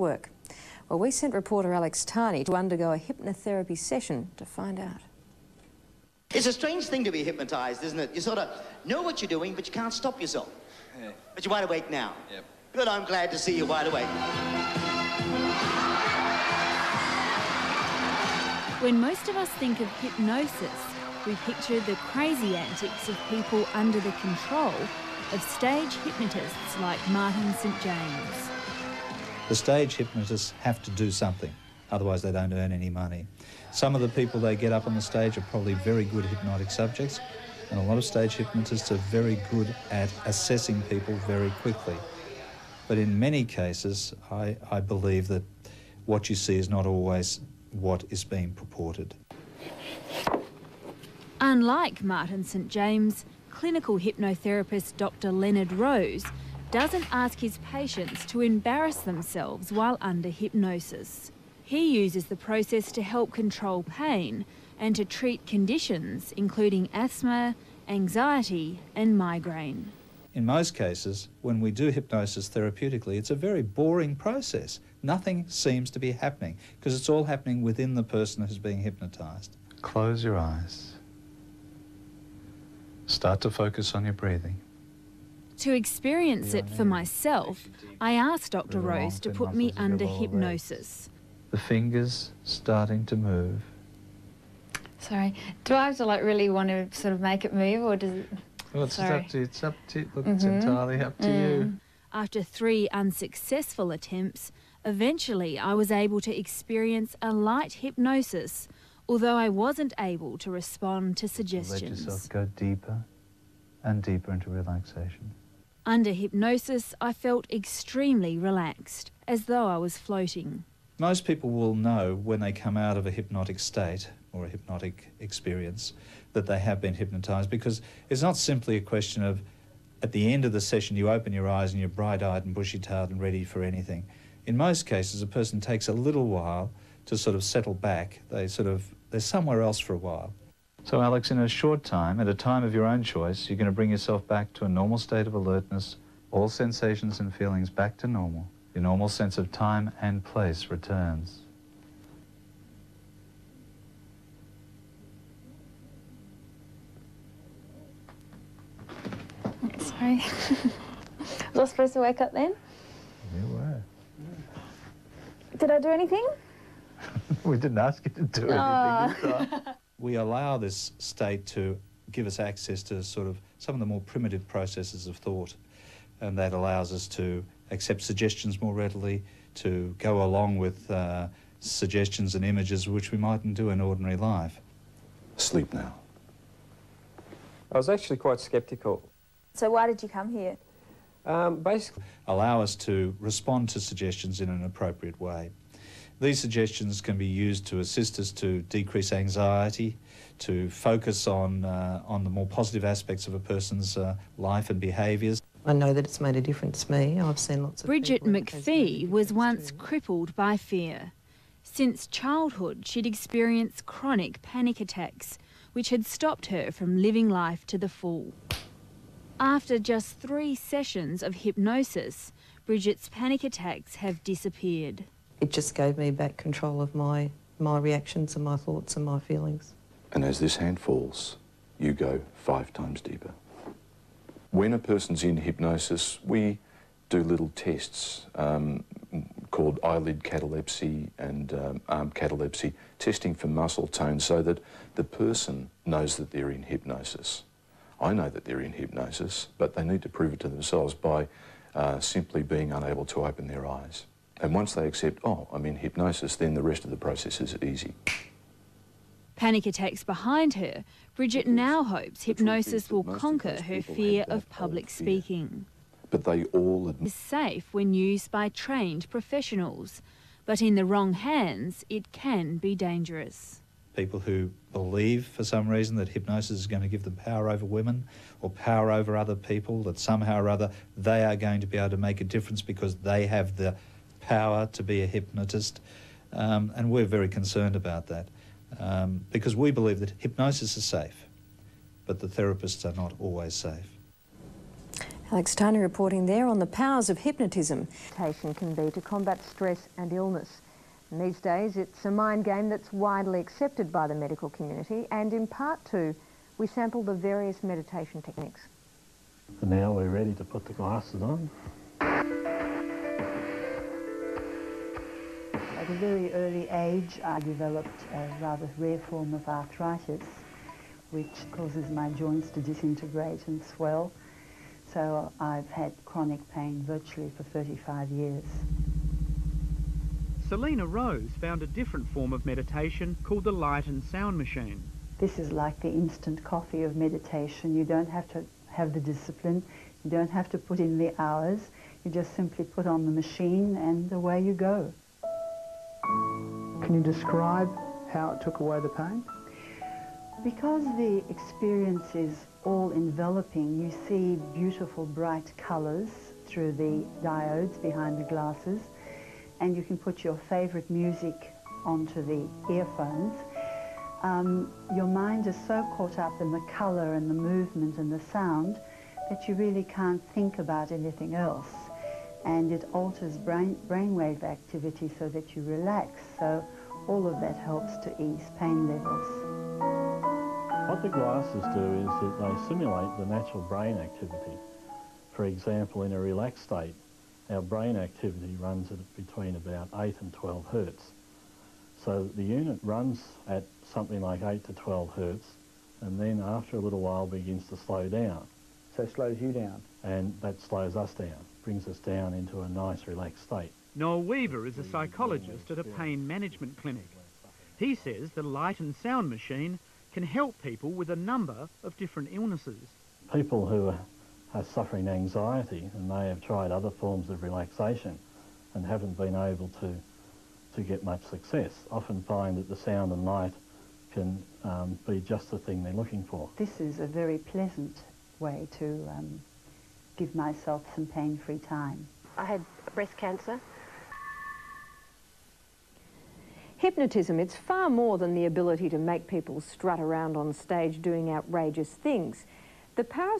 work? Well, we sent reporter Alex Tarney to undergo a hypnotherapy session to find out. It's a strange thing to be hypnotized, isn't it? You sort of know what you're doing, but you can't stop yourself. Yeah. But you're wide awake now. Yep. Good, I'm glad to see you wide awake. When most of us think of hypnosis, we picture the crazy antics of people under the control of stage hypnotists like Martin St James. The stage hypnotists have to do something, otherwise they don't earn any money. Some of the people they get up on the stage are probably very good hypnotic subjects, and a lot of stage hypnotists are very good at assessing people very quickly. But in many cases, I, I believe that what you see is not always what is being purported. Unlike Martin St James, clinical hypnotherapist Dr Leonard Rose doesn't ask his patients to embarrass themselves while under hypnosis. He uses the process to help control pain and to treat conditions including asthma, anxiety and migraine. In most cases, when we do hypnosis therapeutically, it's a very boring process. Nothing seems to be happening because it's all happening within the person who's being hypnotized. Close your eyes. Start to focus on your breathing. To experience it for myself, I asked Dr Rose to put me muscles of your under hypnosis. The fingers starting to move. Sorry. Do I have to like really want to sort of make it move or does it... Well, it's Sorry. up to it's up to look, it's Mhm. entirely up to you. After three unsuccessful attempts, eventually I was able to experience a light hypnosis, although I wasn't able to respond to suggestions. Let suggestions. yourself go deeper and deeper into relaxation. Under hypnosis, I felt extremely relaxed, as though I was floating. Most people will know when they come out of a hypnotic state or a hypnotic experience that they have been hypnotized because it's not simply a question of at the end of the session you open your eyes and you're bright eyed and bushy tailed and ready for anything. In most cases, a person takes a little while to sort of settle back. They sort of, they're somewhere else for a while. So, Alex, in a short time, at a time of your own choice, you're going to bring yourself back to a normal state of alertness, all sensations and feelings back to normal. Your normal sense of time and place returns. Sorry. Was I supposed to wake up then? You were. Did I do anything? we didn't ask you to do anything. This time. we allow this state to give us access to sort of some of the more primitive processes of thought, and that allows us to accept suggestions more readily, to go along with uh, suggestions and images which we mightn't do in ordinary life. Sleep now. I was actually quite sceptical. So why did you come here? Um, basically, allow us to respond to suggestions in an appropriate way. These suggestions can be used to assist us to decrease anxiety, to focus on, uh, on the more positive aspects of a person's uh, life and behaviours. I know that it's made a difference to me. I've seen lots of Bridget people it has made a McPhee was once to. crippled by fear. Since childhood, she'd experienced chronic panic attacks, which had stopped her from living life to the full. After just three sessions of hypnosis, Bridget's panic attacks have disappeared. It just gave me back control of my, my reactions and my thoughts and my feelings. And as this hand falls, you go five times deeper. When a person's in hypnosis, we do little tests um, called eyelid catalepsy and um, arm catalepsy, testing for muscle tone so that the person knows that they're in hypnosis. I know that they're in hypnosis, but they need to prove it to themselves by uh, simply being unable to open their eyes. And once they accept, oh, I'm in hypnosis, then the rest of the process is easy. Panic attacks behind her, Bridget now hopes hypnosis will conquer her fear of public fear. speaking. But they all admit is safe when used by trained professionals, but in the wrong hands, it can be dangerous. People who believe for some reason that hypnosis is going to give them power over women or power over other people, that somehow or other they are going to be able to make a difference because they have the power to be a hypnotist. Um, and we're very concerned about that um, because we believe that hypnosis is safe, but the therapists are not always safe. Alex Tani reporting there on the powers of hypnotism. Meditation can be to combat stress and illness. And these days, it's a mind game that's widely accepted by the medical community, and in part two, we sample the various meditation techniques. And now we're ready to put the glasses on. A very early age, I developed a rather rare form of arthritis, which causes my joints to disintegrate and swell. So I've had chronic pain virtually for 35 years. Selena Rose found a different form of meditation called the light and sound machine. This is like the instant coffee of meditation. You don't have to have the discipline. You don't have to put in the hours. You just simply put on the machine and away you go. Can you describe how it took away the pain? Because the experience is all enveloping, you see beautiful bright colours through the diodes behind the glasses and you can put your favourite music onto the earphones. Um, your mind is so caught up in the colour and the movement and the sound that you really can't think about anything else. And it alters brain, brainwave activity so that you relax. So all of that helps to ease pain levels. What the glasses do is that they simulate the natural brain activity. For example, in a relaxed state, our brain activity runs at between about 8 and 12 hertz. So the unit runs at something like 8 to 12 hertz and then after a little while begins to slow down. So it slows you down? And that slows us down, brings us down into a nice relaxed state. Noel Weaver is a psychologist at a pain management clinic. He says the light and sound machine can help people with a number of different illnesses. People who are, are suffering anxiety and may have tried other forms of relaxation and haven't been able to, to get much success often find that the sound and light can um, be just the thing they're looking for. This is a very pleasant way to um, give myself some pain-free time. I had breast cancer. Hypnotism, it's far more than the ability to make people strut around on stage doing outrageous things. The powers